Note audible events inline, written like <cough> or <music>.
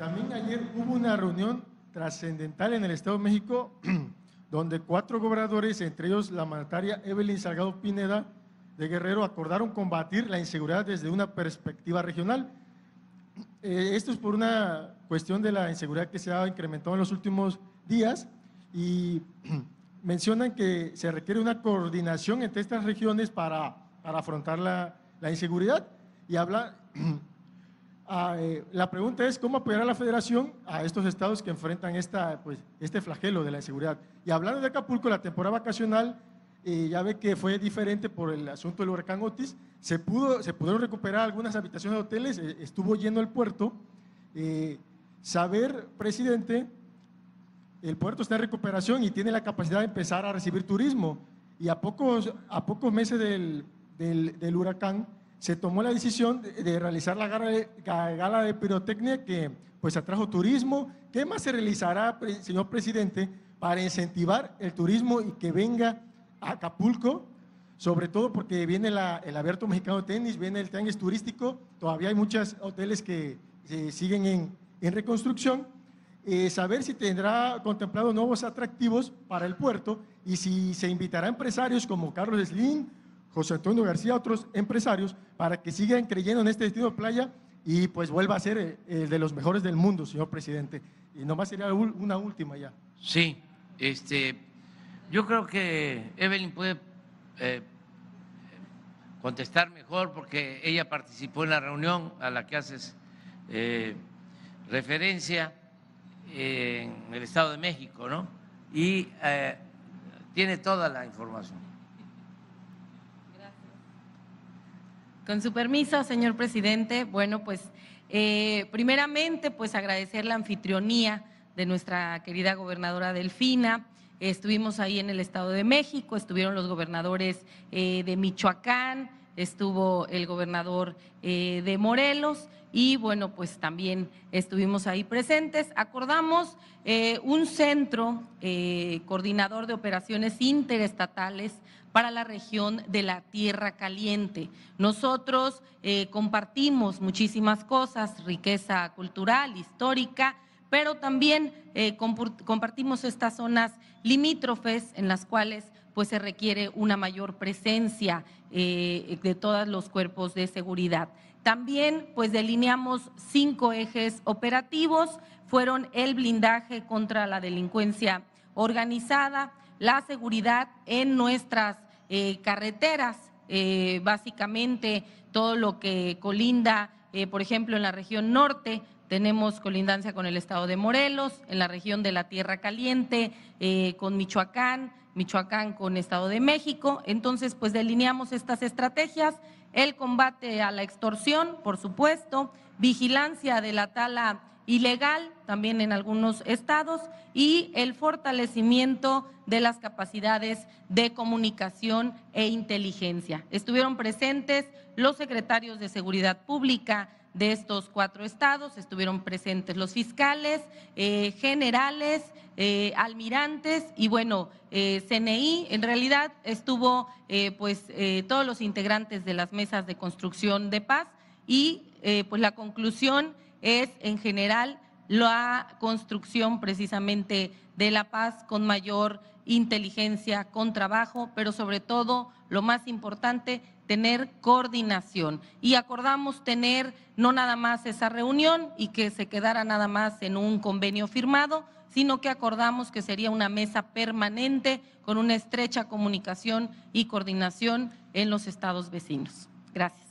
También ayer hubo una reunión trascendental en el Estado de México, <clears throat> donde cuatro gobernadores, entre ellos la mandataria Evelyn Salgado Pineda de Guerrero, acordaron combatir la inseguridad desde una perspectiva regional. Eh, esto es por una cuestión de la inseguridad que se ha incrementado en los últimos días y <clears throat> mencionan que se requiere una coordinación entre estas regiones para, para afrontar la, la, inseguridad y habla, <clears throat> ah, eh, la pregunta es cómo apoyar a la federación a estos estados que enfrentan esta, pues, este flagelo de la inseguridad. Y hablando de Acapulco, la temporada vacacional eh, ya ve que fue diferente por el asunto del huracán Otis, se, pudo, se pudieron recuperar algunas habitaciones de hoteles, eh, estuvo lleno el puerto. saber, presidente, el puerto está en recuperación y tiene la capacidad de empezar a recibir turismo. Y a pocos, a pocos meses del, del, huracán se tomó la decisión de, realizar la gala de, gala pirotecnia que pues atrajo turismo. ¿Qué más se realizará, señor presidente, para incentivar el turismo y que venga a Acapulco? Sobre todo porque viene el abierto mexicano de tenis, viene el tianguis turístico, todavía hay muchos hoteles que siguen en, en reconstrucción eh, saber si tendrá contemplado nuevos atractivos para el puerto y si se invitará a empresarios como Carlos Slim, José Antonio García, otros empresarios, para que sigan creyendo en este destino de playa y pues vuelva a ser eh, el de los mejores del mundo, señor presidente. Y nomás sería una última ya. Sí, este, yo creo que Evelyn puede eh, contestar mejor porque ella participó en la reunión a la que haces referencia en el Estado de México, ¿no? Y eh, tiene toda la información. Con su permiso, señor presidente, bueno, pues eh, primeramente, pues agradecer la anfitrionía de nuestra querida gobernadora Delfina. Estuvimos ahí en el Estado de México, estuvieron los gobernadores eh, de Michoacán, estuvo el gobernador de Morelos y bueno, pues también estuvimos ahí presentes. Acordamos eh, un centro eh, coordinador de operaciones interestatales para la región de la Tierra Caliente. Nosotros eh, compartimos muchísimas cosas, riqueza cultural, histórica, pero también compartimos estas zonas limítrofes en las cuales pues se requiere una mayor presencia de todos los cuerpos de seguridad. También pues delineamos cinco ejes operativos, fueron el blindaje contra la delincuencia organizada, la seguridad en nuestras eh, carreteras, eh, básicamente todo lo que colinda, eh, por ejemplo, en la región norte, tenemos colindancia con el estado de Morelos, en la región de la Tierra Caliente, con Michoacán, Michoacán con Estado de México. Entonces, pues delineamos estas estrategias el combate a la extorsión, por supuesto, vigilancia de la tala ilegal, también en algunos estados, y el fortalecimiento de las capacidades de comunicación e inteligencia. Estuvieron presentes los secretarios de Seguridad Pública, de estos cuatro estados, estuvieron presentes los fiscales, eh, generales, eh, almirantes y bueno, eh, CNI, en realidad estuvo pues todos los integrantes de las mesas de construcción de paz y pues la conclusión es en general la construcción precisamente de la paz con mayor inteligencia, con trabajo, pero sobre todo, lo más importante, tener coordinación. Y acordamos tener no nada más esa reunión y que se quedara nada más en un convenio firmado, sino que acordamos que sería una mesa permanente con una estrecha comunicación y coordinación en los estados vecinos. Gracias.